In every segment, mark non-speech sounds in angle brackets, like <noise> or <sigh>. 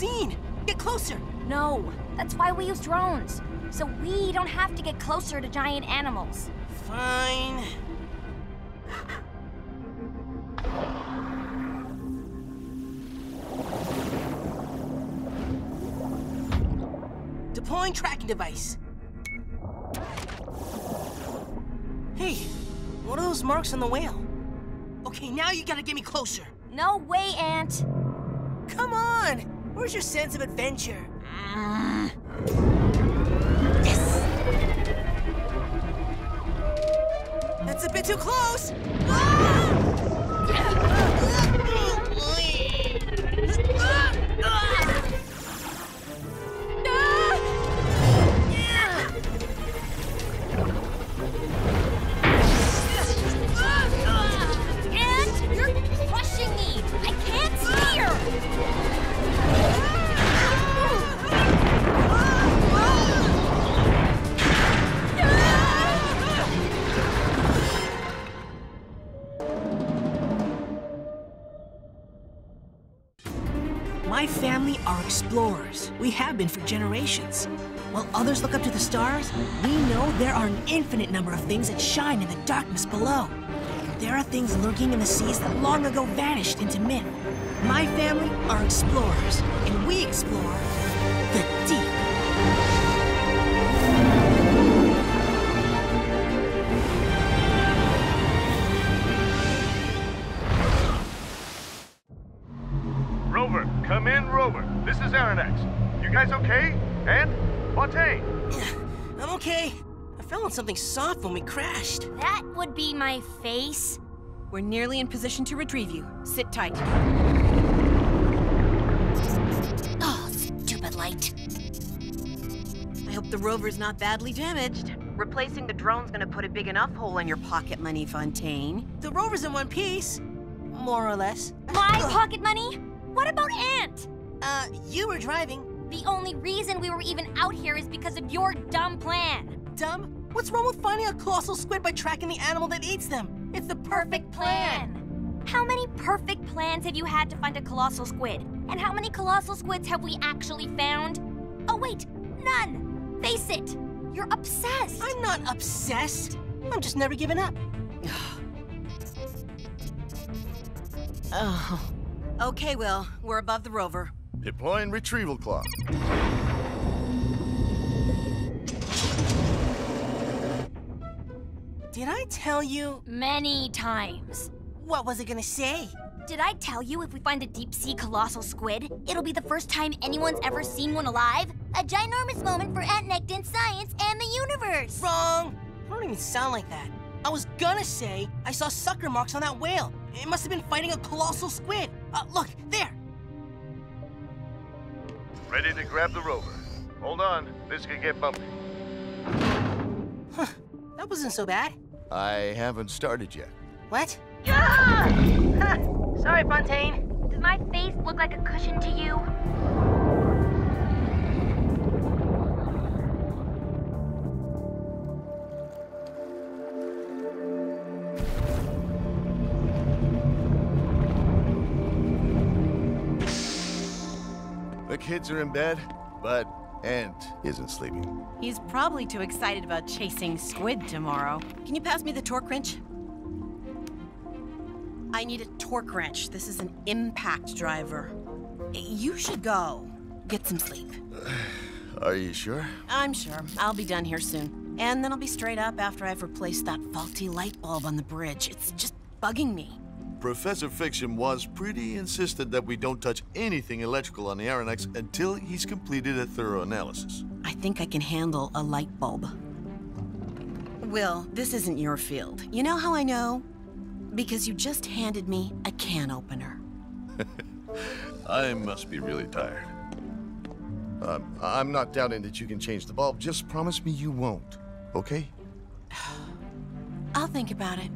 biggest sperm whale I've ever seen. Get closer. No, that's why we use drones. So we don't have to get closer to giant animals. Fine. Deploying tracking device. Hey, what are those marks on the whale? Okay, now you gotta get me closer. No way, Ant. Come on! Where's your sense of adventure? Mm. Yes! That's a bit too close! Ah! Explorers. We have been for generations. While others look up to the stars, we know there are an infinite number of things that shine in the darkness below. There are things lurking in the seas that long ago vanished into myth. My family are explorers, and we explore the deep. Rover. This is Aronnax. You guys okay? And Fontaine. <sighs> I'm okay. I fell on something soft when we crashed. That would be my face. We're nearly in position to retrieve you. Sit tight. Oh, stupid light. I hope the rover's not badly damaged. Replacing the drone's gonna put a big enough hole in your pocket money, Fontaine. The rover's in one piece, more or less. My pocket money? What about Ant? Uh, you were driving. The only reason we were even out here is because of your dumb plan. Dumb? What's wrong with finding a colossal squid by tracking the animal that eats them? It's the perfect plan. How many perfect plans have you had to find a colossal squid? And how many colossal squids have we actually found? Oh, wait, none. Face it, you're obsessed. I'm not obsessed. I'm just never giving up. <sighs> Oh. Okay, Will. We're above the rover. Deploying retrieval claw. Did I tell you? Many times. What was I gonna say? Did I tell you if we find a deep sea colossal squid, it'll be the first time anyone's ever seen one alive? A ginormous moment for Ant Nekton science and the universe. Wrong. I don't even sound like that. I was gonna say I saw sucker marks on that whale. It must have been fighting a colossal squid. Uh, look, there. Ready to grab the rover. Hold on, this could get bumpy. Huh. That wasn't so bad. I haven't started yet. What? Ah! <laughs> Sorry, Fontaine. Does my face look like a cushion to you? Kids are in bed, but Ant isn't sleeping. He's probably too excited about chasing squid tomorrow. Can you pass me the torque wrench? I need a torque wrench. This is an impact driver. You should go. Get some sleep. <sighs> Are you sure? I'm sure. I'll be done here soon. And then I'll be straight up after I've replaced that faulty light bulb on the bridge. It's just bugging me. Professor Fiction was pretty insistent that we don't touch anything electrical on the Aronnax until he's completed a thorough analysis. I think I can handle a light bulb. Will, this isn't your field. You know how I know? Because you just handed me a can opener. <laughs> I must be really tired. Um, I'm not doubting that you can change the bulb. Just promise me you won't, okay? <sighs> I'll think about it.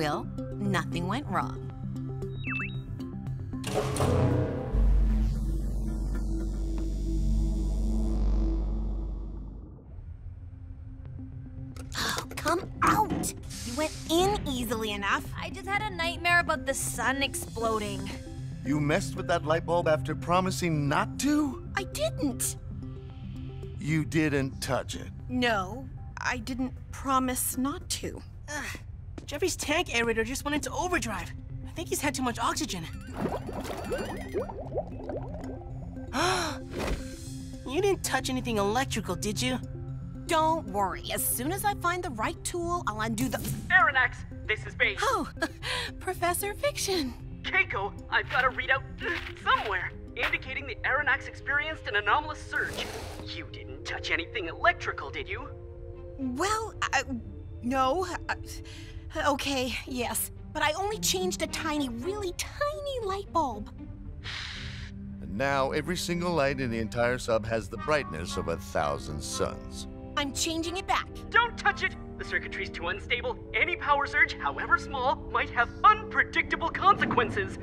Will, nothing went wrong. Oh, come out! You went in easily enough. I just had a nightmare about the sun exploding. You messed with that light bulb after promising not to? I didn't. You didn't touch it? No, I didn't promise not to. Ugh. Jeffrey's tank aerator just went into overdrive. I think he's had too much oxygen. <gasps> you didn't touch anything electrical, did you? Don't worry. As soon as I find the right tool, I'll undo the. Aronnax, this is Base. Oh, <laughs> Professor Fiction. Kaiko, I've got a readout <laughs> somewhere indicating the Aronnax experienced an anomalous surge. You didn't touch anything electrical, did you? Well, I, no. I, okay, yes. But I only changed a tiny, really tiny light bulb. And now every single light in the entire sub has the brightness of a thousand suns. I'm changing it back. Don't touch it! The circuitry's too unstable. Any power surge, however small, might have unpredictable consequences.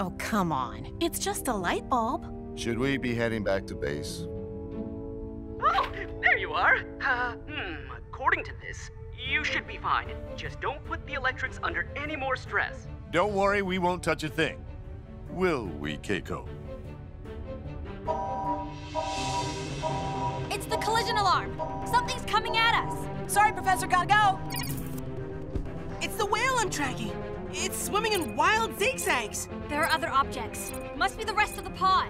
Oh, come on. It's just a light bulb. Should we be heading back to base? Oh, there you are. Uh, hmm, according to this, you should be fine. Just don't put the electrics under any more stress. Don't worry, we won't touch a thing. Will we, Kaiko? It's the collision alarm. Something's coming at us. Sorry, Professor, gotta go. It's the whale I'm tracking. It's swimming in wild zigzags. There are other objects. Must be the rest of the pod.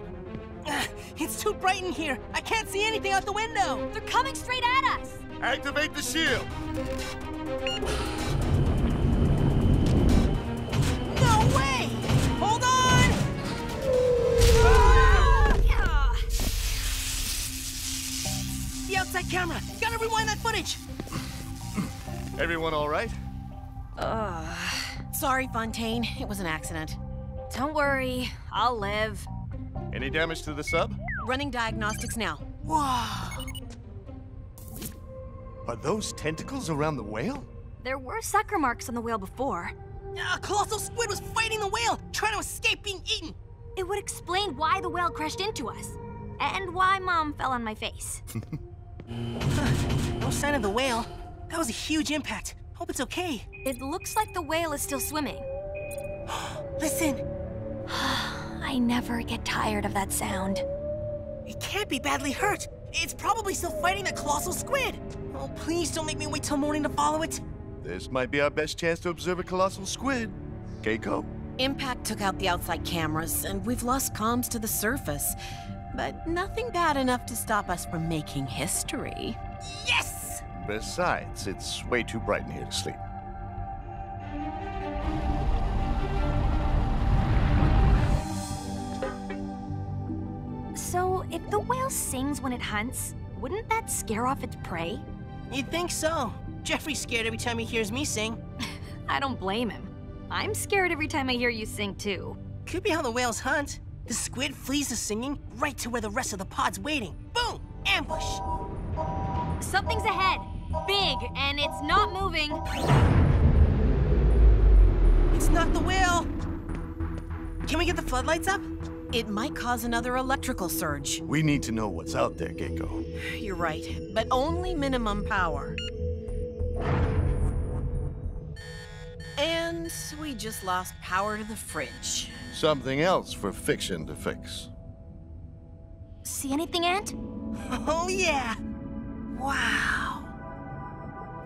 Ugh, it's too bright in here. I can't see anything out the window. They're coming straight at us. Activate the shield! No way! Hold on! Ah! Yeah. The outside camera. Gotta rewind that footage. Everyone all right? Sorry, Fontaine. It was an accident. Don't worry, I'll live. Any damage to the sub? Running diagnostics now. Wow. Are those tentacles around the whale? There were sucker marks on the whale before. A colossal squid was fighting the whale, trying to escape being eaten. It would explain why the whale crashed into us. And why Mom fell on my face. <laughs> No sign of the whale. That was a huge impact. Hope it's okay. It looks like the whale is still swimming. <gasps> Listen, <sighs> I never get tired of that sound. it can't be badly hurt. It's probably still fighting the colossal squid. Oh, please don't make me wait till morning to follow it. This might be our best chance to observe a colossal squid. Kaiko? Impact took out the outside cameras, and we've lost comms to the surface. But nothing bad enough to stop us from making history. Yes! Besides, it's way too bright in here to sleep. So, if the whale sings when it hunts, wouldn't that scare off its prey? You'd think so. Jeffrey's scared every time he hears me sing. <laughs> I don't blame him. I'm scared every time I hear you sing, too. Could be how the whales hunt. The squid flees the singing right to where the rest of the pod's waiting. Boom! Ambush! Something's ahead. Big, and it's not moving. It's not the whale! Can we get the floodlights up? It might cause another electrical surge. We need to know what's out there, Kaiko. You're right, but only minimum power. And we just lost power to the fridge. Something else for fiction to fix. See anything, Ant? <laughs> Oh, yeah! Wow!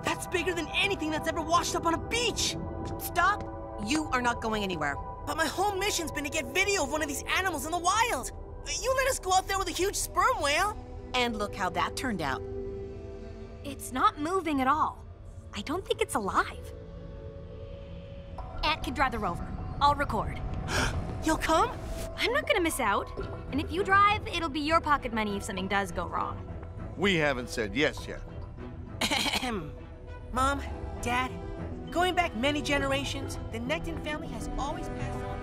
That's bigger than anything that's ever washed up on a beach! Stop! You are not going anywhere. But my whole mission's been to get video of one of these animals in the wild! You let us go out there with a huge sperm whale! And look how that turned out. It's not moving at all. I don't think it's alive. Ant can drive the rover. I'll record. <gasps> You'll come? I'm not gonna miss out. And if you drive, it'll be your pocket money if something does go wrong. We haven't said yes yet. Mom, Dad, going back many generations, the Nekton family has always passed on.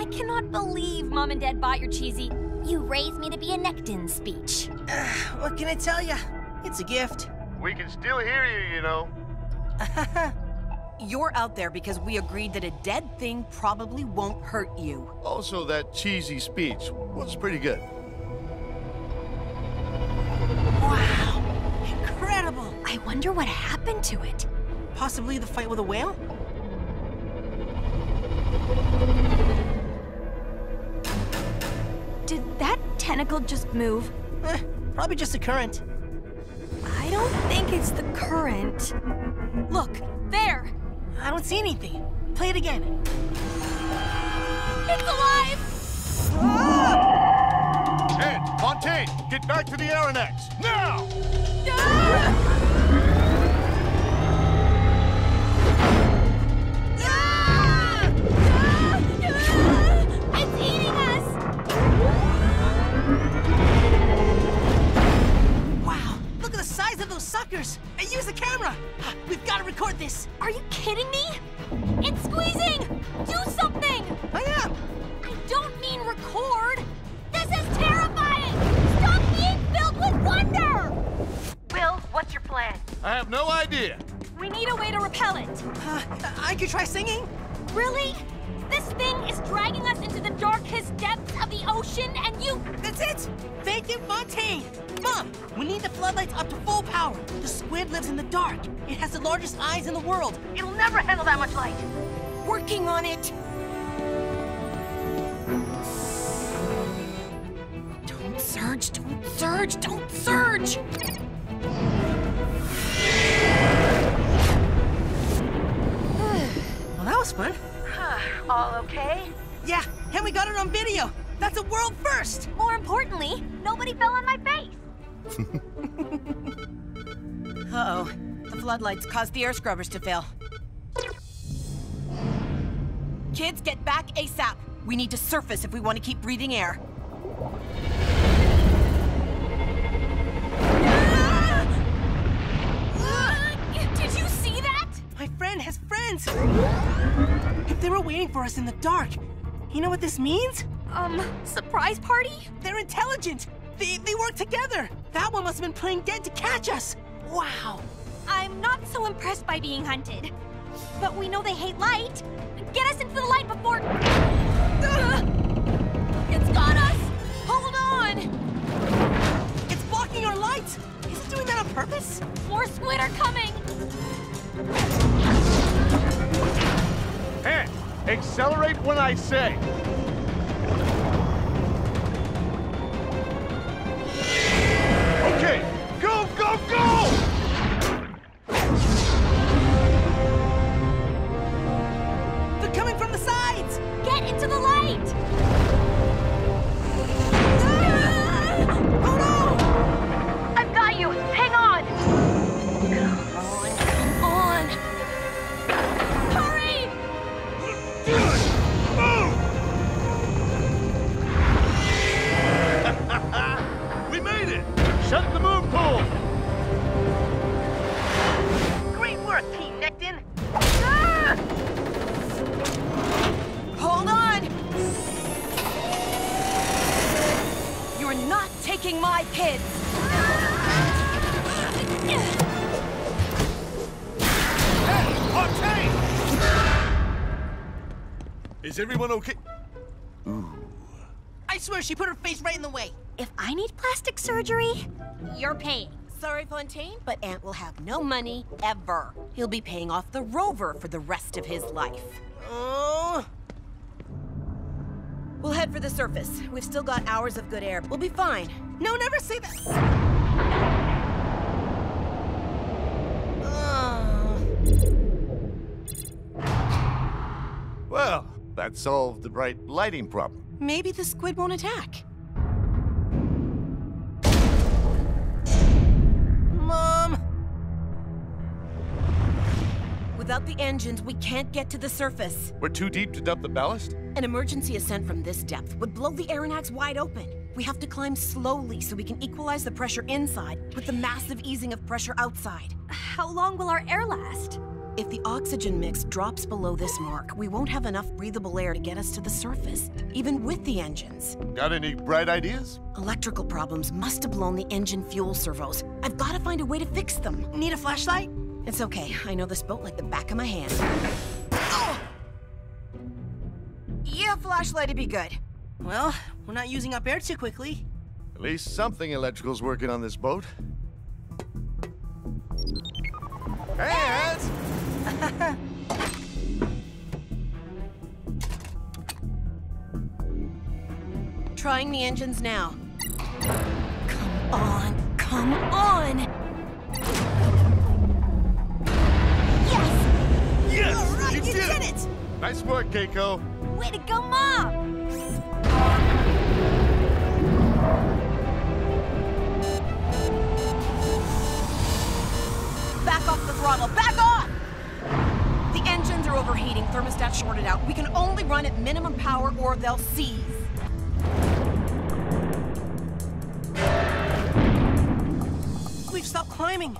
I cannot believe Mom and Dad bought your cheesy, you raised me to be a Nekton speech. <sighs> What can I tell you? It's a gift. We can still hear you, you know. <laughs> You're out there because we agreed that a dead thing probably won't hurt you. Also, that cheesy speech was pretty good. I I wonder what happened to it. Possibly the fight with a whale? Did that tentacle just move? Eh, probably just a current. I don't think it's the current. Look, there! I don't see anything. Play it again. It's alive! Ed, Fontaine, get back to the Aronnax, now! It's size of suckers! Hey, use the camera! <gasps> We've got to record this! Are you kidding me? It's squeezing! Do something! I am! I don't mean record! This is terrifying! Stop being filled with wonder! Will, what's your plan? I have no idea. We need a way to repel it. Uh, I could try singing? Really? This thing is dragging us into the darkest depths of the ocean, and you. That's it! Thank you, Fontaine! Mom, we need the floodlights up to full power. The squid lives in the dark. It has the largest eyes in the world. It'll never handle that much light. Working on it! Don't surge, don't surge, don't surge! <sighs> Well, that was fun. All okay? Yeah, and we got it on video. That's a world first! More importantly, nobody fell on my face. <laughs> Uh-oh. The floodlights caused the air scrubbers to fail. Kids, get back ASAP. We need to surface if we want to keep breathing air. Did you see that? My friend has friends! If they were waiting for us in the dark, you know what this means? Um, surprise party? They're intelligent! They, they work together! That one must have been playing dead to catch us! Wow! I'm not so impressed by being hunted. But we know they hate light. Get us into the light before. Ugh! It's got us! Hold on! It's blocking our light! Is it doing that on purpose? More squid are coming! Ed, accelerate when I say. My kids! Fontaine! Is everyone okay? I swear she put her face right in the way. If I need plastic surgery, you're paying. Sorry, Fontaine, but Ant will have no money ever. He'll be paying off the rover for the rest of his life. Oh, We'll head for the surface. We've still got hours of good air. We'll be fine. No, never say that. Well, that solved the bright lighting problem. Maybe the squid won't attack. Without the engines, we can't get to the surface. We're too deep to dump the ballast? An emergency ascent from this depth would blow the Aronnax wide open. We have to climb slowly so we can equalize the pressure inside with the massive easing of pressure outside. How long will our air last? If the oxygen mix drops below this mark, we won't have enough breathable air to get us to the surface, even with the engines. Got any bright ideas? Electrical problems must have blown the engine fuel servos. I've got to find a way to fix them. Need a flashlight? It's okay. I know this boat like the back of my hand. Oh! Yeah, flashlight'd be good. Well, we're not using up air too quickly. At least something electrical's working on this boat. Hands! <laughs> Trying the engines now. Come on, come on! Nice work, Kaiko. Way to go, Mom! Back off the throttle! Back off! The engines are overheating. Thermostat shorted out. We can only run at minimum power or they'll seize. We've stopped climbing.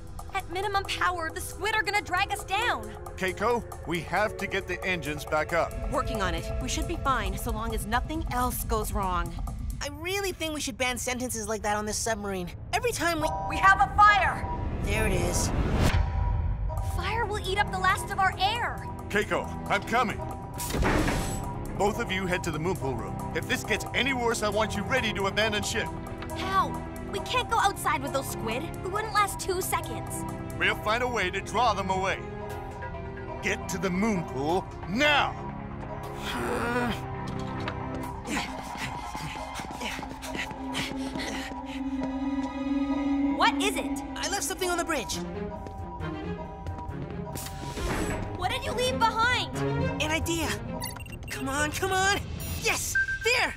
At minimum power, the squid are gonna drag us down. Kaiko, we have to get the engines back up. Working on it. We should be fine so long as nothing else goes wrong. I really think we should ban sentences like that on this submarine. Every time we... We have a fire! There it is. Fire will eat up the last of our air. Kaiko, I'm coming. Both of you head to the moon pool room. If this gets any worse, I want you ready to abandon ship. How? We can't go outside with those squid. We wouldn't last two seconds. We'll find a way to draw them away. Get to the moon pool now! What is it? I left something on the bridge. What did you leave behind? An idea. Come on, come on! Yes! There!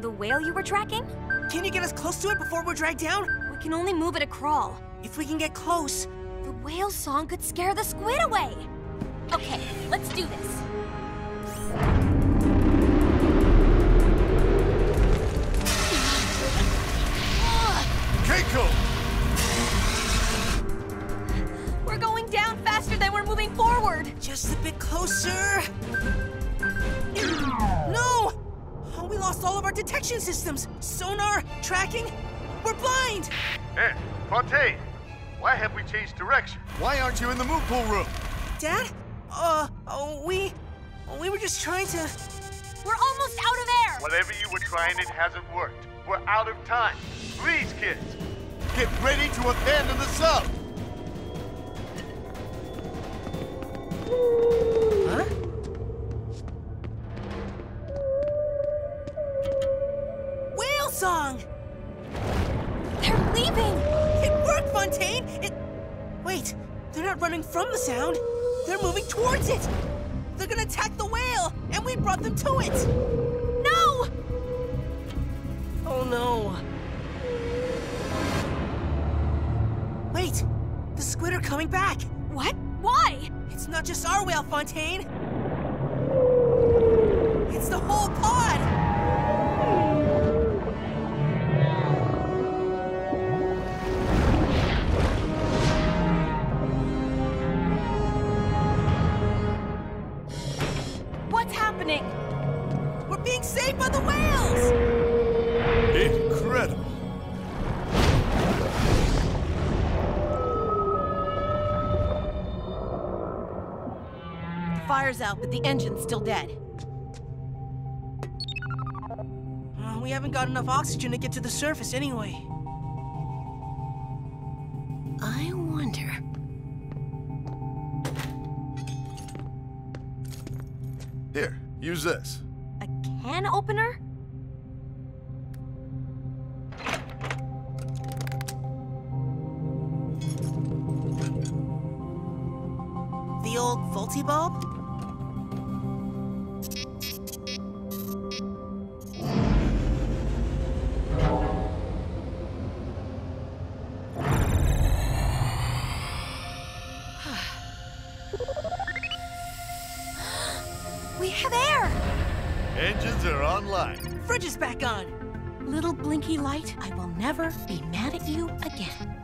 The whale you were tracking? Can you get us close to it before we're dragged down? We can only move at a crawl. If we can get close, The whale song could scare the squid away. Okay, let's do this. Kaiko! We're going down faster than we're moving forward. just a bit closer. No! We lost all of our detection systems. Sonar, tracking. We're blind! Hey, Fontaine! Why have we changed direction? Why aren't you in the moon pool room? Dad? Uh, oh, we... We were just trying to... We're almost out of air. Whatever you were trying, it hasn't worked. We're out of time. Please, kids, get ready to abandon the sub. Huh? Song! They're leaving. It worked, Fontaine! It... Wait, they're not running from the sound. They're moving towards it. They're gonna attack the whale, and we brought them to it. No! Oh no. Wait, the squid are coming back. What? Why? It's not just our whale, Fontaine. But the engine's still dead. Uh, we haven't got enough oxygen to get to the surface anyway. I wonder. Here, use this. A can opener? The old faulty bulb? Air. Engines are online. Fridge is back on. Little blinky light, I will never be mad at you again.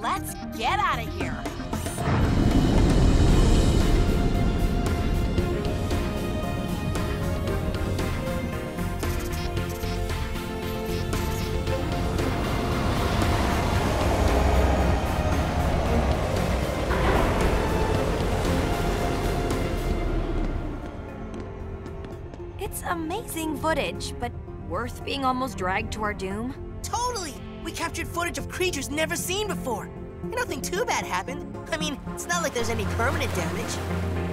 Let's get out of here. Footage, but worth being almost dragged to our doom. Totally. We captured footage of creatures never seen before. Nothing too bad happened. I mean, it's not like there's any permanent damage.